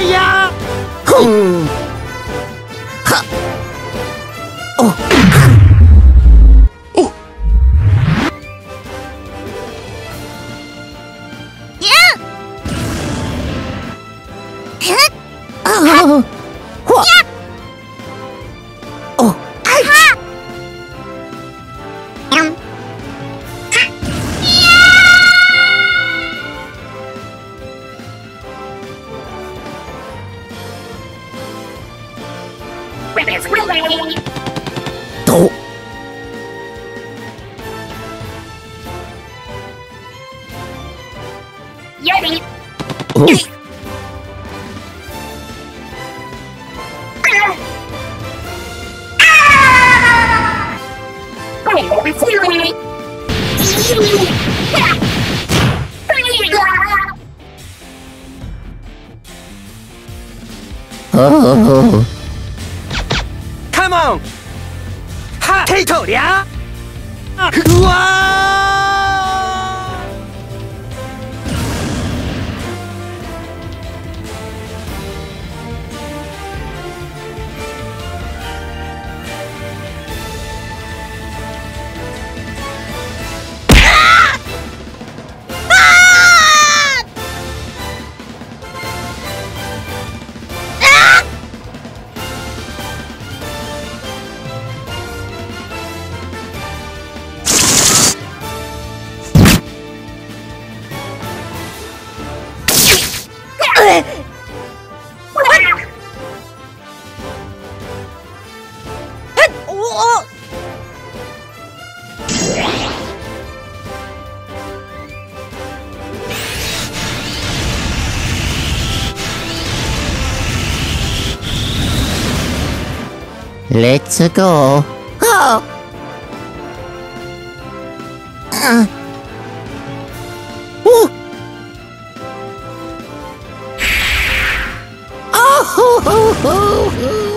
イヤーとお あ Come on! Ha! テイトりゃうわ Let's go. Oh. Uh. Oh. Oh.